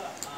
up. Uh,